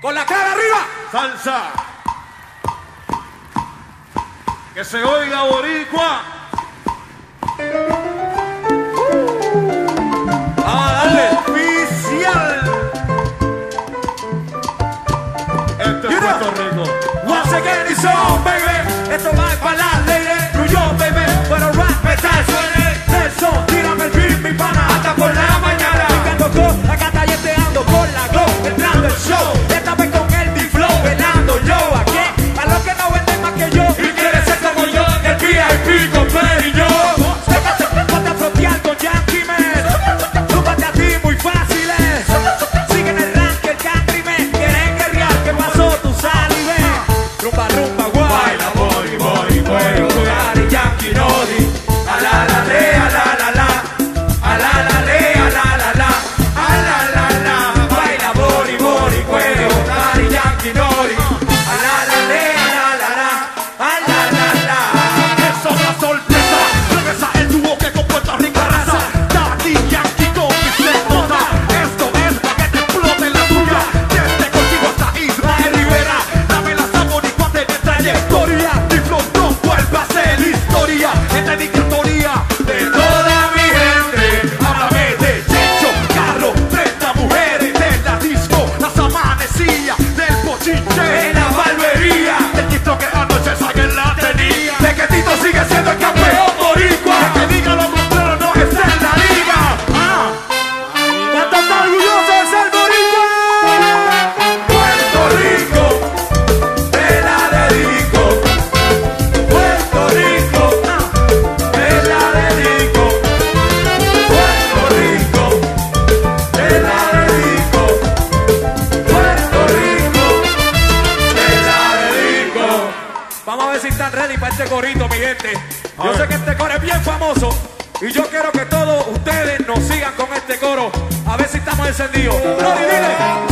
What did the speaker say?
Con la cara arriba. Salsa. Que se oiga boricua. Uh. Ah, dale. Oficial. Este es Puerto Rico. Once again, it's on, baby. Esto va Vamos a ver si están ready para este corito, mi gente. Yo sé que este coro es bien famoso. Y yo quiero que todos ustedes nos sigan con este coro. A ver si estamos encendidos. No.